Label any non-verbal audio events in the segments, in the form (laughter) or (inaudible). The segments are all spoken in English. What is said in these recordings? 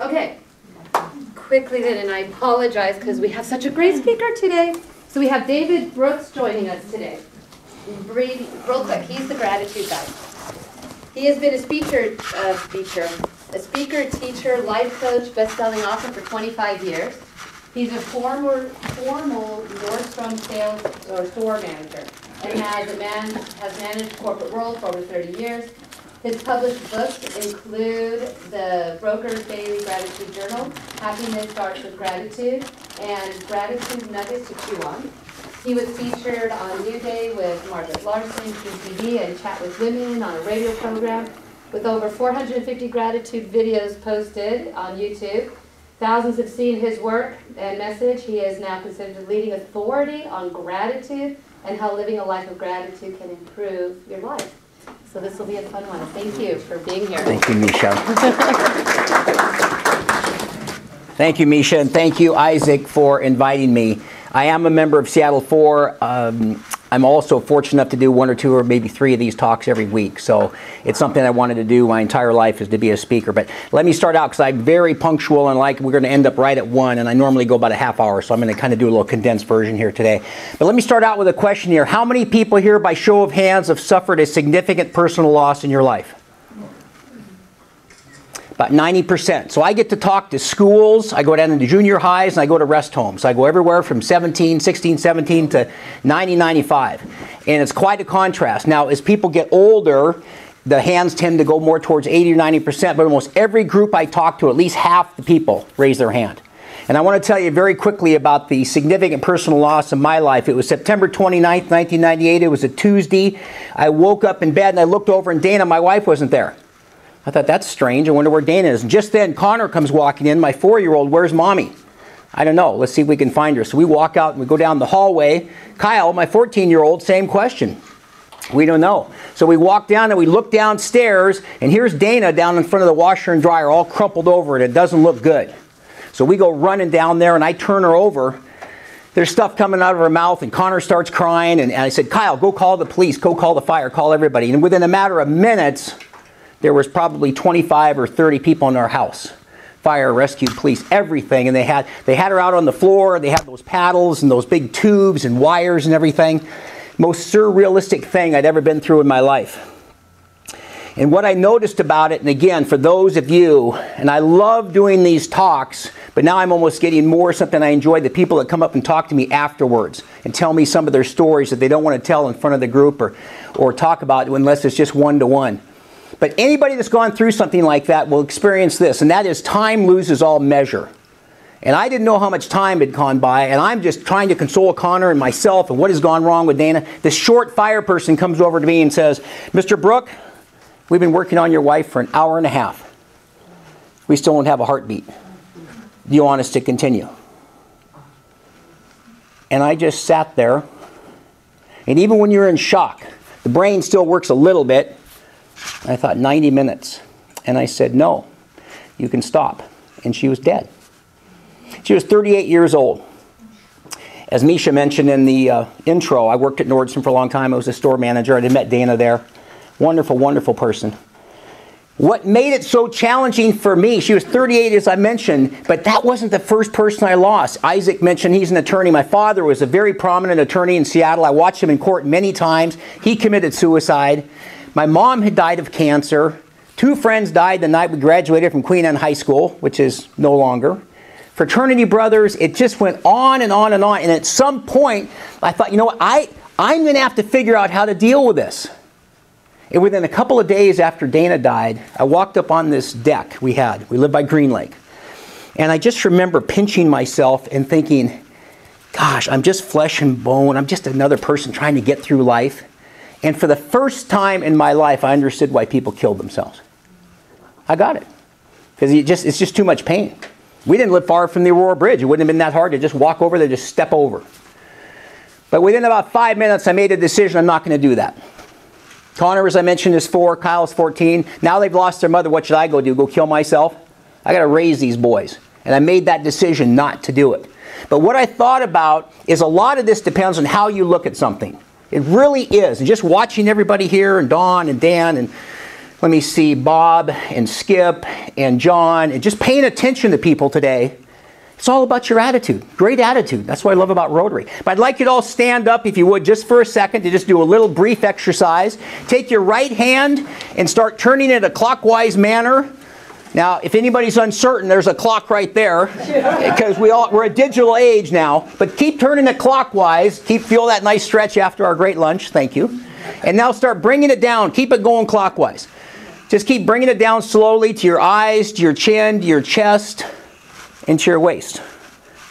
Okay, quickly then, and I apologize because we have such a great speaker today. So we have David Brooks joining us today. Real quick, he's the gratitude guy. He has been a speaker, uh, speaker, a speaker, teacher, life coach, best-selling author for 25 years. He's a former formal Nordstrom sales or store manager and has, man, has managed corporate world for over 30 years. His published books include the Brooker's Daily Gratitude Journal, Happiness Starts with Gratitude, and Gratitude Nuggets to Chew On. He was featured on New Day with Margaret Larson, QTV, and Chat with Women on a radio program with over 450 gratitude videos posted on YouTube. Thousands have seen his work and message. He is now considered a leading authority on gratitude and how living a life of gratitude can improve your life. So this will be a fun one. Thank you for being here. Thank you, Misha. thank you, Misha, and thank you, Isaac, for inviting me. I am a member of Seattle 4. Um, I'm also fortunate enough to do one or two or maybe three of these talks every week. So it's something I wanted to do my entire life is to be a speaker. But let me start out because I'm very punctual and like we're going to end up right at one. And I normally go about a half hour. So I'm going to kind of do a little condensed version here today. But let me start out with a question here. How many people here by show of hands have suffered a significant personal loss in your life? About 90%. So I get to talk to schools, I go down into junior highs, and I go to rest homes. I go everywhere from 17, 16, 17 to 90, 95. And it's quite a contrast. Now, as people get older, the hands tend to go more towards 80 or 90%, but almost every group I talk to, at least half the people raise their hand. And I want to tell you very quickly about the significant personal loss in my life. It was September 29th, 1998. It was a Tuesday. I woke up in bed and I looked over, and Dana, my wife, wasn't there. I thought, that's strange. I wonder where Dana is. And just then, Connor comes walking in, my four year old, where's mommy? I don't know. Let's see if we can find her. So we walk out and we go down the hallway. Kyle, my 14 year old, same question. We don't know. So we walk down and we look downstairs, and here's Dana down in front of the washer and dryer, all crumpled over, and it doesn't look good. So we go running down there, and I turn her over. There's stuff coming out of her mouth, and Connor starts crying. And, and I said, Kyle, go call the police, go call the fire, call everybody. And within a matter of minutes, there was probably 25 or 30 people in our house. Fire rescue police everything and they had they had her out on the floor they had those paddles and those big tubes and wires and everything. Most surrealistic thing i'd ever been through in my life. And what i noticed about it and again for those of you and i love doing these talks but now i'm almost getting more something i enjoy the people that come up and talk to me afterwards and tell me some of their stories that they don't want to tell in front of the group or or talk about unless it's just one to one but anybody that's gone through something like that will experience this, and that is time loses all measure. And I didn't know how much time had gone by, and I'm just trying to console Connor and myself and what has gone wrong with Dana. This short fire person comes over to me and says, Mr. Brooke, we've been working on your wife for an hour and a half. We still don't have a heartbeat. Do you want us to continue? And I just sat there. And even when you're in shock, the brain still works a little bit, I thought 90 minutes. And I said, no, you can stop. And she was dead. She was 38 years old. As Misha mentioned in the uh, intro, I worked at Nordstrom for a long time. I was a store manager. I had met Dana there. Wonderful, wonderful person. What made it so challenging for me, she was 38 as I mentioned, but that wasn't the first person I lost. Isaac mentioned he's an attorney. My father was a very prominent attorney in Seattle. I watched him in court many times. He committed suicide. My mom had died of cancer. Two friends died the night we graduated from Queen Anne High School, which is no longer. Fraternity brothers, it just went on and on and on. And at some point, I thought, you know what, I, I'm going to have to figure out how to deal with this. And within a couple of days after Dana died, I walked up on this deck we had. We lived by Green Lake. And I just remember pinching myself and thinking, gosh, I'm just flesh and bone. I'm just another person trying to get through life. And for the first time in my life, I understood why people killed themselves. I got it. Because just, it's just too much pain. We didn't live far from the Aurora Bridge. It wouldn't have been that hard to just walk over there, just step over. But within about five minutes, I made a decision I'm not going to do that. Connor, as I mentioned, is four. Kyle's 14. Now they've lost their mother. What should I go do? Go kill myself? I got to raise these boys. And I made that decision not to do it. But what I thought about is a lot of this depends on how you look at something. It really is. And just watching everybody here and Don and Dan and let me see, Bob and Skip and John, and just paying attention to people today. It's all about your attitude. Great attitude. That's what I love about Rotary. But I'd like you to all stand up, if you would, just for a second to just do a little brief exercise. Take your right hand and start turning it a clockwise manner. Now, if anybody's uncertain, there's a clock right there because we all we're a digital age now. But keep turning it clockwise. Keep feel that nice stretch after our great lunch. Thank you. And now start bringing it down. Keep it going clockwise. Just keep bringing it down slowly to your eyes, to your chin, to your chest, and to your waist.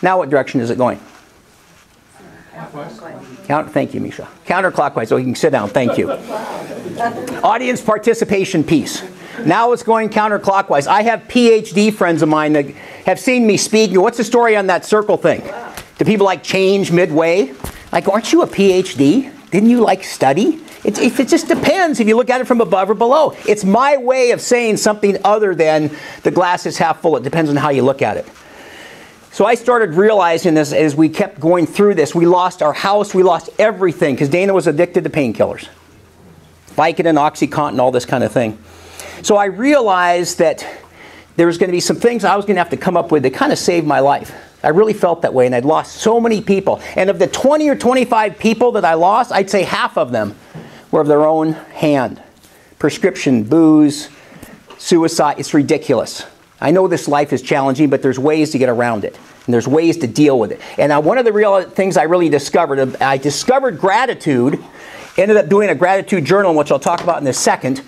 Now, what direction is it going? Count, thank you, Misha. Counterclockwise, so you can sit down. Thank you. Audience participation piece. Now it's going counterclockwise. I have PhD friends of mine that have seen me speak. What's the story on that circle thing? Do people like change midway? Like, aren't you a PhD? Didn't you like study? It, it, just depends if you look at it from above or below. It's my way of saying something other than the glass is half full. It depends on how you look at it. So I started realizing this as we kept going through this. We lost our house, we lost everything because Dana was addicted to painkillers. Vicodin, Oxycontin, all this kind of thing. So I realized that there was going to be some things I was going to have to come up with that kind of saved my life. I really felt that way, and I'd lost so many people. And of the 20 or 25 people that I lost, I'd say half of them were of their own hand. Prescription, booze, suicide, it's ridiculous. I know this life is challenging, but there's ways to get around it. And there's ways to deal with it. And now one of the real things I really discovered, I discovered gratitude, ended up doing a gratitude journal, which I'll talk about in a second.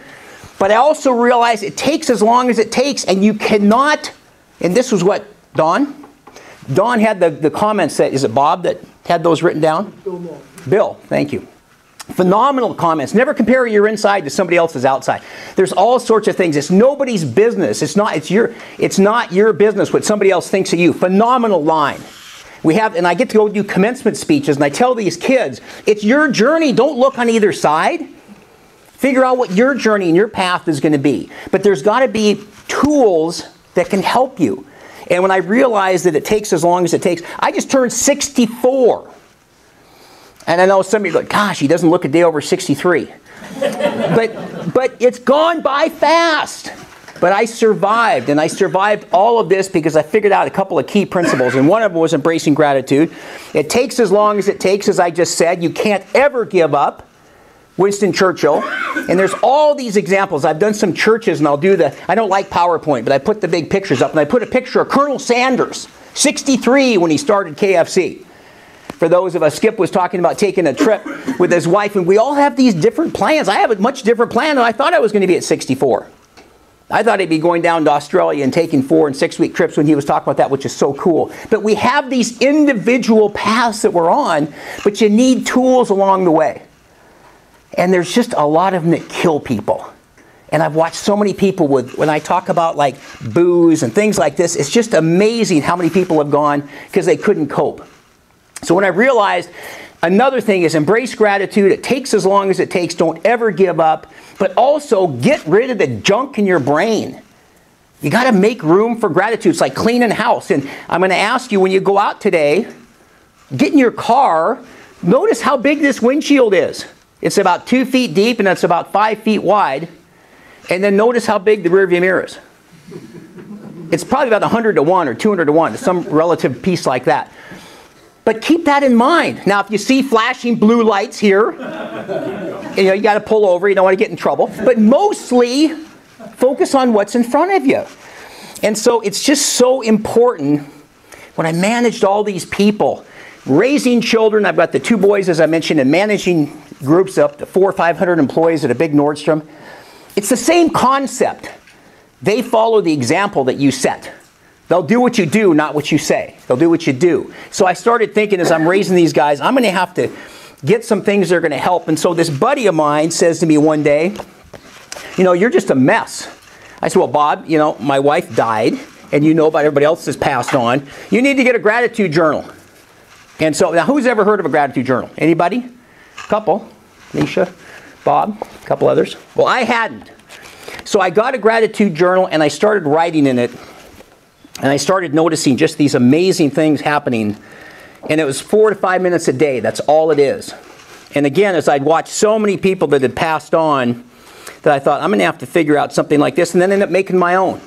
But I also realize it takes as long as it takes, and you cannot, and this was what, Don? Don had the, the comments that, is it Bob that had those written down? Bill. Bill, thank you. Phenomenal comments. Never compare your inside to somebody else's outside. There's all sorts of things. It's nobody's business. It's not, it's your, it's not your business what somebody else thinks of you. Phenomenal line. We have, and I get to go do commencement speeches, and I tell these kids, it's your journey. Don't look on either side. Figure out what your journey and your path is going to be. But there's got to be tools that can help you. And when I realized that it takes as long as it takes, I just turned 64. And I know some of you go, gosh, he doesn't look a day over 63. (laughs) but, but it's gone by fast. But I survived, and I survived all of this because I figured out a couple of key principles, and one of them was embracing gratitude. It takes as long as it takes, as I just said. You can't ever give up. Winston Churchill. And there's all these examples. I've done some churches, and I'll do the, I don't like PowerPoint, but I put the big pictures up, and I put a picture of Colonel Sanders, 63 when he started KFC for those of us, Skip was talking about taking a trip with his wife, and we all have these different plans. I have a much different plan than I thought I was going to be at 64. I thought he'd be going down to Australia and taking four and six week trips when he was talking about that, which is so cool. But we have these individual paths that we're on, but you need tools along the way. And there's just a lot of them that kill people. And I've watched so many people with, when I talk about like booze and things like this, it's just amazing how many people have gone because they couldn't cope. So when I realized another thing is embrace gratitude, it takes as long as it takes, don't ever give up, but also get rid of the junk in your brain. You got to make room for gratitude. It's like cleaning house. And I'm going to ask you when you go out today, get in your car, notice how big this windshield is. It's about two feet deep and it's about five feet wide. And then notice how big the rearview mirror is. It's probably about 100 to 1 or 200 to 1, some relative piece like that. But keep that in mind. Now, if you see flashing blue lights here, you know, you got to pull over. You don't want to get in trouble. But mostly, focus on what's in front of you. And so it's just so important when I managed all these people, raising children. I've got the two boys, as I mentioned, and managing groups up to four or 500 employees at a big Nordstrom. It's the same concept. They follow the example that you set. They'll do what you do, not what you say. They'll do what you do. So I started thinking as I'm raising these guys, I'm going to have to get some things that are going to help. And so this buddy of mine says to me one day, You know, you're just a mess. I said, Well, Bob, you know, my wife died, and you know about everybody else that's passed on. You need to get a gratitude journal. And so, now who's ever heard of a gratitude journal? Anybody? Couple. Nisha, Bob, a couple others. Well, I hadn't. So I got a gratitude journal and I started writing in it and I started noticing just these amazing things happening. And it was four to five minutes a day. That's all it is. And again, as I'd watched so many people that had passed on, that I thought I'm going to have to figure out something like this and then end up making my own.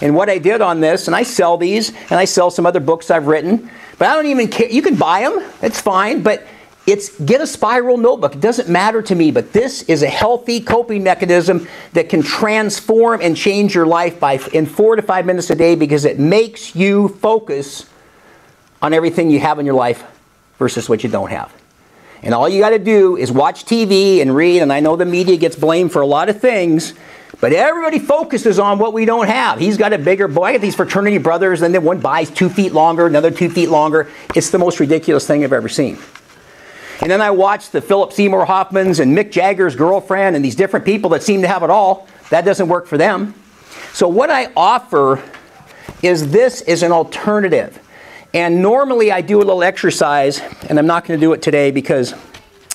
And what I did on this, and I sell these, and I sell some other books I've written, but I don't even care. You can buy them, it's fine, but it's get a spiral notebook. It doesn't matter to me, but this is a healthy coping mechanism that can transform and change your life by in four to five minutes a day because it makes you focus on everything you have in your life versus what you don't have. And all you got to do is watch TV and read, and I know the media gets blamed for a lot of things, but everybody focuses on what we don't have. He's got a bigger boy. I got these fraternity brothers, and then one buys two feet longer, another two feet longer. It's the most ridiculous thing I've ever seen. And then I watched the Philip Seymour Hoffmans and Mick Jagger's girlfriend and these different people that seem to have it all. That doesn't work for them. So what I offer is this is an alternative. And normally I do a little exercise, and I'm not going to do it today because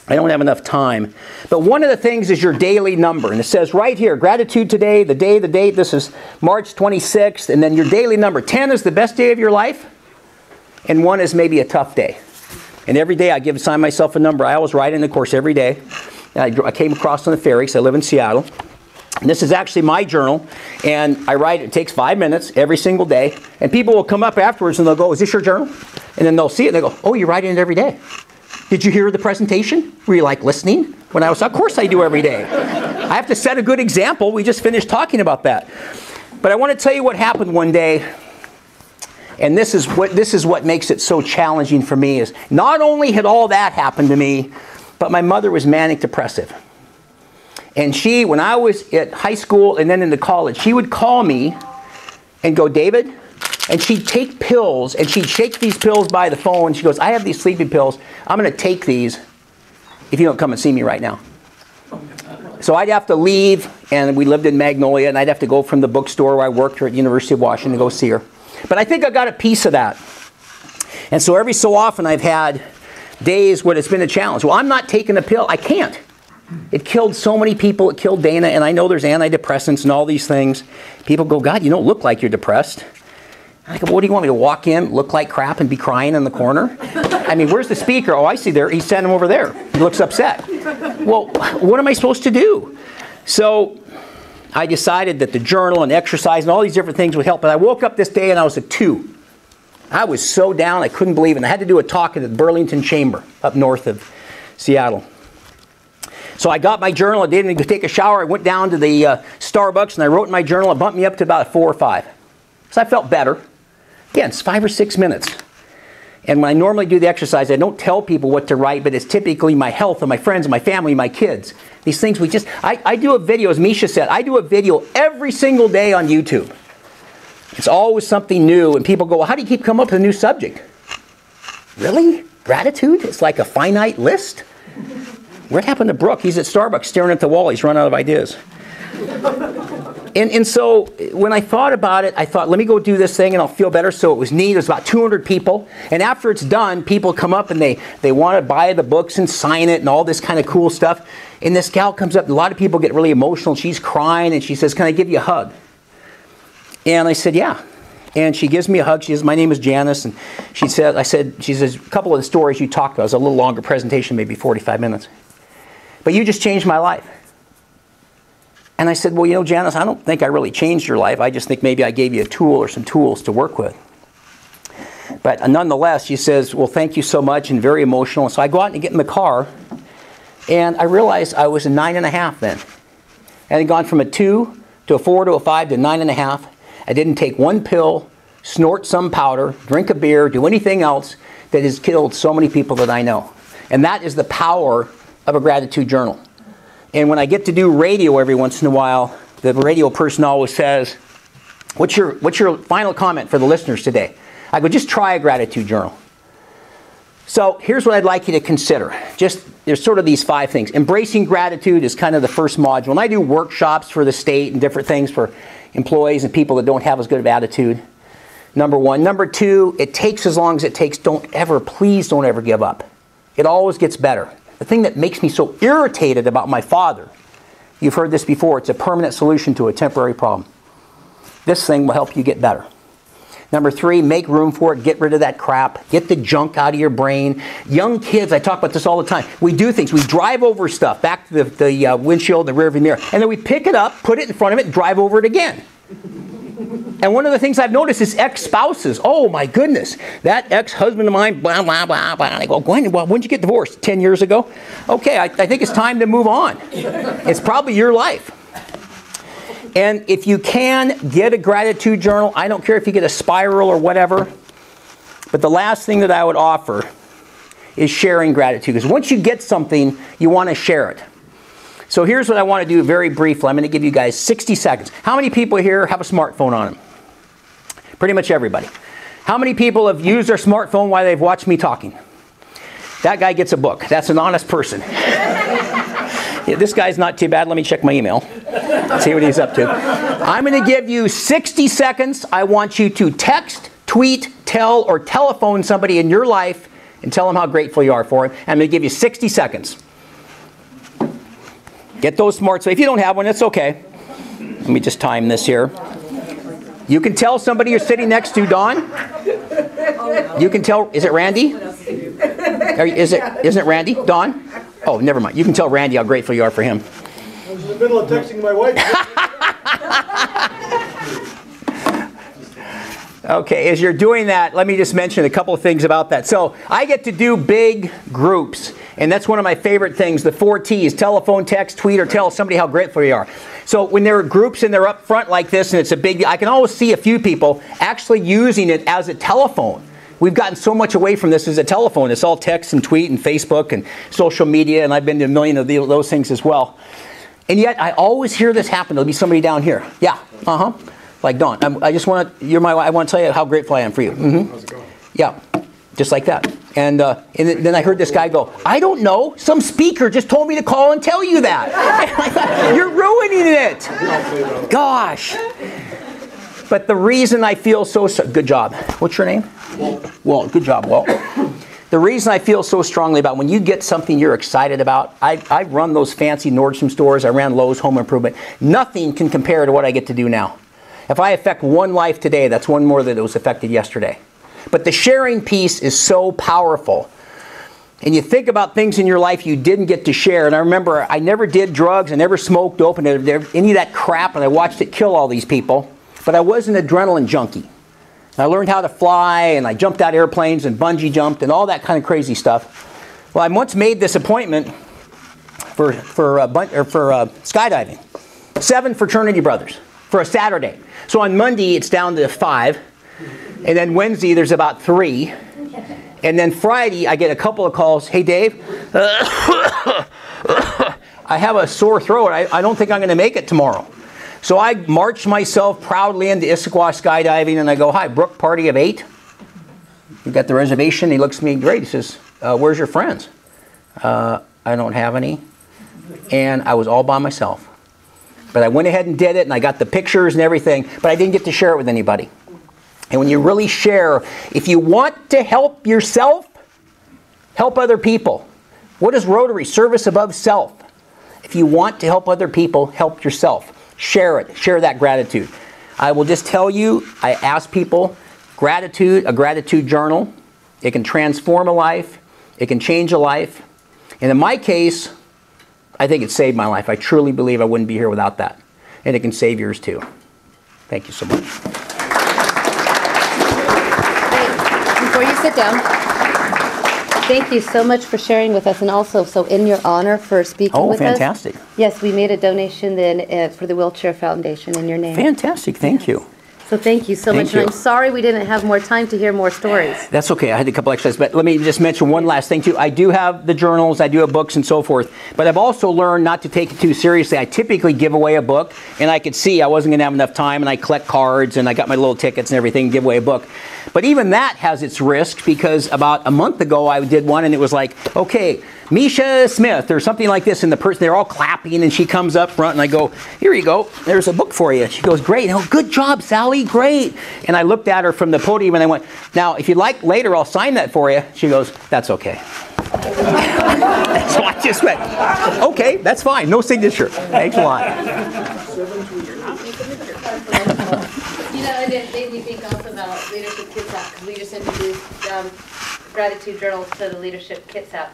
I don't have enough time. But one of the things is your daily number. And it says right here, gratitude today, the day, the date. This is March 26th. And then your daily number. 10 is the best day of your life, and 1 is maybe a tough day. And every day I give assign myself a number. I always write in the course every day. I, I came across on the ferry because I live in Seattle. And this is actually my journal, and I write. It takes five minutes every single day, and people will come up afterwards and they'll go, "Is this your journal?" And then they'll see it and they go, "Oh, you write in it every day." Did you hear the presentation? Were you like listening when I was? Of course I do every day. I have to set a good example. We just finished talking about that. But I want to tell you what happened one day and this is what this is what makes it so challenging for me is not only had all that happened to me, but my mother was manic depressive. And she, when I was at high school and then into college, she would call me and go, David, and she'd take pills and she'd shake these pills by the phone. She goes, I have these sleeping pills. I'm going to take these if you don't come and see me right now. So I'd have to leave, and we lived in Magnolia, and I'd have to go from the bookstore where I worked here at University of Washington to go see her. But I think I got a piece of that. And so every so often I've had days when it's been a challenge. Well, I'm not taking a pill. I can't. It killed so many people. It killed Dana. And I know there's antidepressants and all these things. People go, God, you don't look like you're depressed. I go, what do you want me to walk in, look like crap, and be crying in the corner? I mean, where's the speaker? Oh, I see there. He's sending him over there. He looks upset. Well, what am I supposed to do? So I decided that the journal and exercise and all these different things would help. But I woke up this day and I was a two. I was so down, I couldn't believe it. And I had to do a talk at the Burlington Chamber up north of Seattle. So I got my journal, I didn't take a shower, I went down to the uh, Starbucks and I wrote in my journal, it bumped me up to about four or five. So I felt better. Again, it's five or six minutes. And when I normally do the exercise, I don't tell people what to write, but it's typically my health and my friends and my family, and my kids. These things we just, I, I do a video, as Misha said, I do a video every single day on YouTube. It's always something new, and people go, well, how do you keep coming up with a new subject? Really? Gratitude? It's like a finite list? What happened to Brooke? He's at Starbucks staring at the wall. He's run out of ideas. And, and so when I thought about it, I thought, let me go do this thing and I'll feel better. So it was neat. There's about 200 people. And after it's done, people come up and they, they want to buy the books and sign it and all this kind of cool stuff. And this gal comes up. A lot of people get really emotional. She's crying and she says, Can I give you a hug? And I said, Yeah. And she gives me a hug. She says, My name is Janice. And she said, I said, she says, a couple of the stories you talked about. It was a little longer presentation, maybe 45 minutes. But you just changed my life. And I said, Well, you know, Janice, I don't think I really changed your life. I just think maybe I gave you a tool or some tools to work with. But nonetheless, she says, Well, thank you so much, and very emotional. And So I go out and get in the car, and I realized I was a nine and a half then. I had gone from a two to a four to a five to a nine and a half. I didn't take one pill, snort some powder, drink a beer, do anything else that has killed so many people that I know. And that is the power of a gratitude journal. And when I get to do radio every once in a while, the radio person always says, What's your, what's your final comment for the listeners today? I go, Just try a gratitude journal. So here's what I'd like you to consider. Just there's sort of these five things. Embracing gratitude is kind of the first module. And I do workshops for the state and different things for employees and people that don't have as good of attitude. Number one. Number two, it takes as long as it takes. Don't ever, please don't ever give up. It always gets better. The thing that makes me so irritated about my father, you've heard this before, it's a permanent solution to a temporary problem. This thing will help you get better. Number three, make room for it. Get rid of that crap. Get the junk out of your brain. Young kids, I talk about this all the time. We do things. We drive over stuff back to the, the uh, windshield, the rearview mirror, and then we pick it up, put it in front of it, drive over it again. And one of the things I've noticed is ex-spouses. Oh my goodness, that ex-husband of mine, blah blah blah blah. I go, Gwen, well, when did you get divorced? Ten years ago. Okay, I, I think it's time to move on. It's probably your life. And if you can, get a gratitude journal. I don't care if you get a spiral or whatever. But the last thing that I would offer is sharing gratitude. Because once you get something, you want to share it. So here's what I want to do very briefly. I'm going to give you guys 60 seconds. How many people here have a smartphone on them? Pretty much everybody. How many people have used their smartphone while they've watched me talking? That guy gets a book. That's an honest person. (laughs) yeah, this guy's not too bad. Let me check my email. See what he's up to. I'm going to give you 60 seconds. I want you to text, tweet, tell, or telephone somebody in your life and tell them how grateful you are for it. I'm going to give you 60 seconds. Get those smart. So if you don't have one, it's okay. Let me just time this here. You can tell somebody you're sitting next to, Don. You can tell. Is it Randy? Are, is it? Isn't it Randy? Don? Oh, never mind. You can tell Randy how grateful you are for him. I was in the middle of texting my wife. (laughs) Okay, as you're doing that, let me just mention a couple of things about that. So, I get to do big groups, and that's one of my favorite things the four T's telephone, text, tweet, or tell somebody how grateful you are. So, when there are groups and they're up front like this, and it's a big, I can always see a few people actually using it as a telephone. We've gotten so much away from this as a telephone. It's all text and tweet and Facebook and social media, and I've been to a million of those things as well. And yet, I always hear this happen. There'll be somebody down here. Yeah, uh huh. Like Dawn. I'm, i just want to. You're my. I want to tell you how grateful I am for you. Mm-hmm. How's it going? Yeah, just like that. And, uh, and then I heard this guy go, I don't know. Some speaker just told me to call and tell you that. (laughs) You're ruining it. Gosh. But the reason I feel so, so good job. What's your name? Walt. Walt. Good job, Walt. (coughs) The reason I feel so strongly about when you get something you're excited about, I, I run those fancy Nordstrom stores, I ran Lowe's Home Improvement. Nothing can compare to what I get to do now. If I affect one life today, that's one more that it was affected yesterday. But the sharing piece is so powerful. And you think about things in your life you didn't get to share. And I remember I never did drugs, I never smoked dope, and any of that crap, and I watched it kill all these people. But I was an adrenaline junkie. I learned how to fly, and I jumped out airplanes and bungee jumped and all that kind of crazy stuff. Well, I once made this appointment for, for, uh, for uh, skydiving. Seven fraternity brothers for a Saturday. So on Monday, it's down to five. And then Wednesday, there's about three. And then Friday, I get a couple of calls. Hey, Dave, (coughs) I have a sore throat. I, I don't think I'm going to make it tomorrow. So I march myself proudly into Issaquah skydiving and I go, Hi, Brooke, party of eight. You got the reservation? He looks at me great. He says, uh, Where's your friends? Uh, I don't have any. And I was all by myself. But I went ahead and did it and I got the pictures and everything, but I didn't get to share it with anybody. And when you really share, if you want to help yourself, help other people. What is Rotary? Service above self. If you want to help other people, help yourself. Share it. Share that gratitude. I will just tell you, I ask people gratitude, a gratitude journal. It can transform a life, it can change a life. And in my case, I think it saved my life. I truly believe I wouldn't be here without that. And it can save yours too. Thank you so much. Before you sit down, Thank you so much for sharing with us, and also, so in your honor for speaking Oh, with us. Oh, fantastic. Yes, we made a donation then uh, for the Wheelchair Foundation in your name. Fantastic. Thank you. So thank you so Thank much. And. I'm sorry we didn't have more time to hear more stories. (sighs) That's okay. I had a couple extras, but let me just mention one last thing too. I do have the journals, I do have books and so forth, but I've also learned not to take it too seriously. I typically give away a book, and I could see I wasn't going to have enough time, and I collect cards, and I got my little tickets and everything, give away a book. But even that has its risk because about a month ago I did one, and it was like, okay, Misha Smith or something like this, and the person they're all clapping, and she comes up front, and I go, "Here you go. There's a book for you." She goes, "Great. Oh, good job, Sally. Great." And I looked at her from the podium, and I went, "Now, if you'd like later, I'll sign that for you." She goes, "That's okay." (laughs) so I just went, "Okay, that's fine. No signature. Thanks a lot." (laughs) You know, and it made me think also about Leadership Kids app, because we just introduced um, Gratitude Journals to the Leadership Kits app